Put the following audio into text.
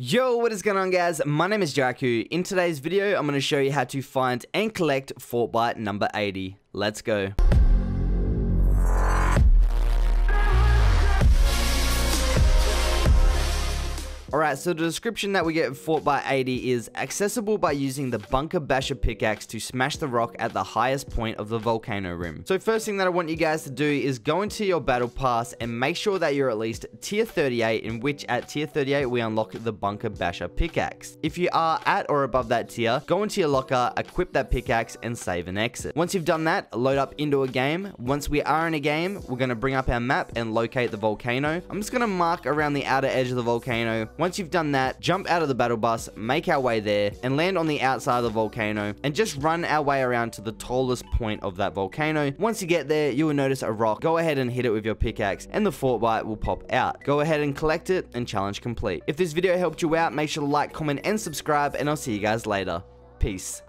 Yo, what is going on guys? My name is Jyku. In today's video, I'm going to show you how to find and collect Fortbyte number 80. Let's go. Alright, so the description that we get Fortbyte 80 is accessible by using the Bunker Basher pickaxe to smash the rock at the highest point of the volcano rim. So first thing that I want you guys to do is go into your battle pass and make sure that you're at least tier 38 in which at tier 38 we unlock the Bunker Basher pickaxe. If you are at or above that tier, go into your locker, equip that pickaxe and save and exit. Once you've done that, load up into a game. Once we are in a game, we're going to bring up our map and locate the volcano. I'm just going to mark around the outer edge of the volcano once you've done that, jump out of the battle bus, make our way there, and land on the outside of the volcano, and just run our way around to the tallest point of that volcano. Once you get there, you will notice a rock. Go ahead and hit it with your pickaxe, and the Fortbyte will pop out. Go ahead and collect it, and challenge complete. If this video helped you out, make sure to like, comment, and subscribe, and I'll see you guys later. Peace.